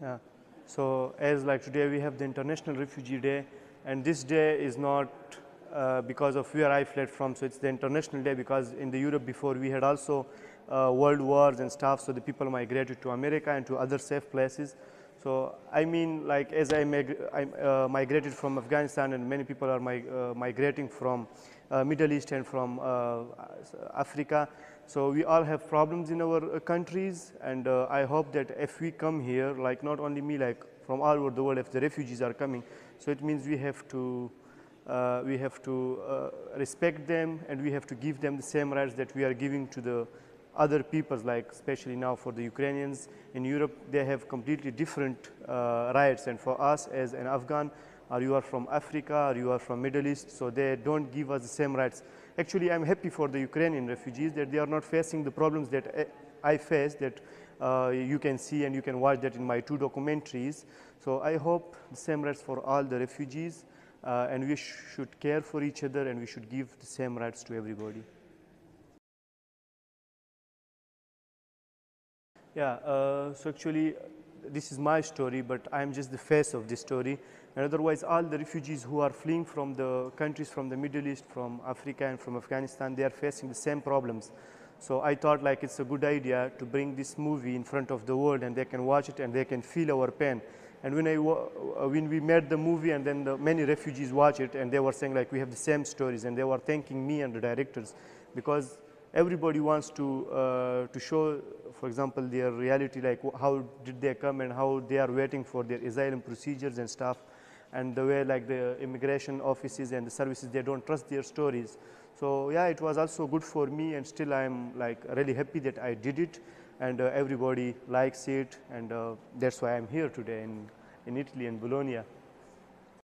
Yeah. So as like today we have the International Refugee Day and this day is not uh, because of where I fled from. So it's the international day because in the Europe before we had also uh, world wars and stuff. So the people migrated to America and to other safe places. So I mean like as I, mig I uh, migrated from Afghanistan and many people are mig uh, migrating from uh, Middle East and from uh, Africa. So we all have problems in our countries and I hope that if we come here like not only me like from all over the world if the refugees are coming. So it means we have to uh, we have to uh, respect them and we have to give them the same rights that we are giving to the other peoples like especially now for the Ukrainians in Europe they have completely different uh, rights and for us as an Afghan or you are from Africa or you are from Middle East so they don't give us the same rights. Actually I'm happy for the Ukrainian refugees that they are not facing the problems that I face that uh, you can see and you can watch that in my two documentaries. So I hope the same rights for all the refugees uh, and we sh should care for each other and we should give the same rights to everybody. Yeah, uh, so actually this is my story, but I am just the face of this story. And otherwise, all the refugees who are fleeing from the countries from the Middle East, from Africa and from Afghanistan, they are facing the same problems. So I thought like it's a good idea to bring this movie in front of the world and they can watch it and they can feel our pain. And when, I, uh, when we made the movie and then the many refugees watch it and they were saying like we have the same stories and they were thanking me and the directors because everybody wants to, uh, to show, for example, their reality like how did they come and how they are waiting for their asylum procedures and stuff and the way like the immigration offices and the services, they don't trust their stories. So yeah, it was also good for me and still I'm like really happy that I did it and uh, everybody likes it and uh, that's why I'm here today in, in Italy and Bologna.